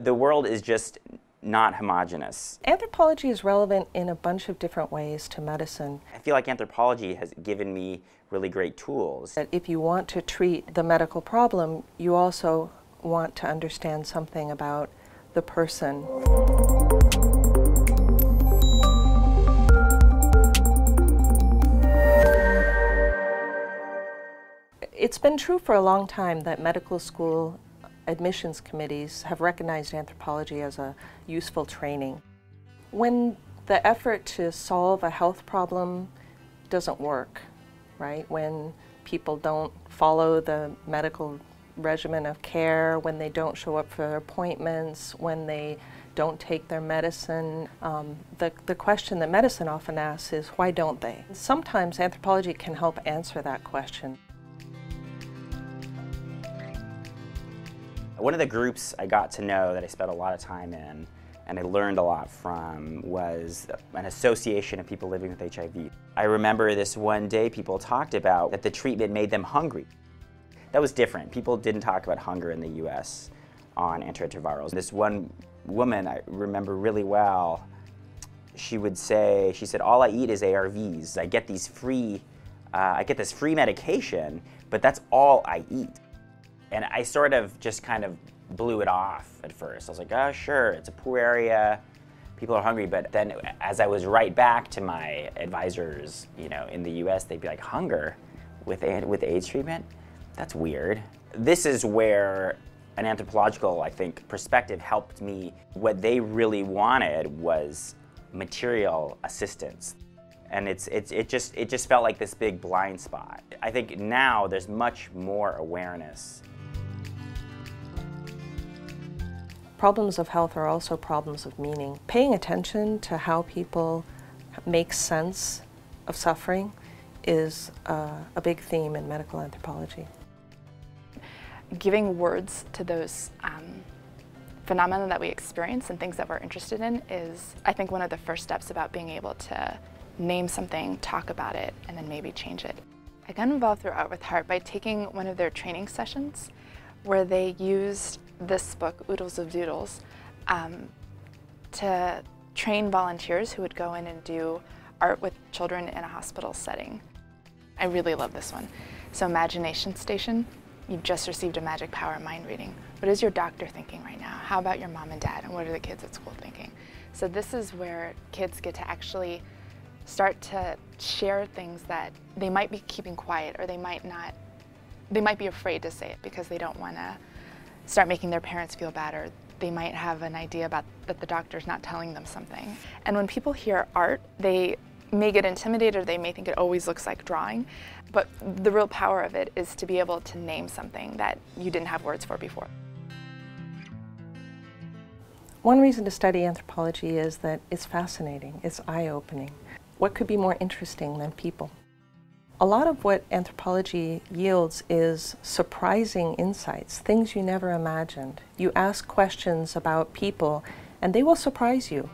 The world is just not homogenous. Anthropology is relevant in a bunch of different ways to medicine. I feel like anthropology has given me really great tools. That if you want to treat the medical problem, you also want to understand something about the person. It's been true for a long time that medical school admissions committees have recognized anthropology as a useful training. When the effort to solve a health problem doesn't work, right? When people don't follow the medical regimen of care, when they don't show up for appointments, when they don't take their medicine. Um, the, the question that medicine often asks is, why don't they? Sometimes anthropology can help answer that question. One of the groups I got to know that I spent a lot of time in and I learned a lot from was an association of people living with HIV. I remember this one day people talked about that the treatment made them hungry. That was different. People didn't talk about hunger in the US on antiretrovirals. This one woman I remember really well, she would say, she said, all I eat is ARVs. I get these free, uh, I get this free medication, but that's all I eat. And I sort of just kind of blew it off at first. I was like, oh, sure, it's a poor area, people are hungry. But then as I was right back to my advisors, you know, in the US, they'd be like, hunger with, with AIDS treatment? That's weird. This is where an anthropological, I think, perspective helped me. What they really wanted was material assistance. And it's, it's, it, just, it just felt like this big blind spot. I think now there's much more awareness Problems of health are also problems of meaning. Paying attention to how people make sense of suffering is uh, a big theme in medical anthropology. Giving words to those um, phenomena that we experience and things that we're interested in is, I think, one of the first steps about being able to name something, talk about it, and then maybe change it. I got involved through Art with Heart by taking one of their training sessions where they used this book, Oodles of Doodles, um, to train volunteers who would go in and do art with children in a hospital setting. I really love this one. So Imagination Station, you've just received a magic power mind reading. What is your doctor thinking right now? How about your mom and dad? And what are the kids at school thinking? So this is where kids get to actually start to share things that they might be keeping quiet or they might not, they might be afraid to say it because they don't want to start making their parents feel bad or they might have an idea about that the doctor's not telling them something. And when people hear art, they may get intimidated or they may think it always looks like drawing. But the real power of it is to be able to name something that you didn't have words for before. One reason to study anthropology is that it's fascinating, it's eye-opening. What could be more interesting than people? A lot of what anthropology yields is surprising insights, things you never imagined. You ask questions about people and they will surprise you.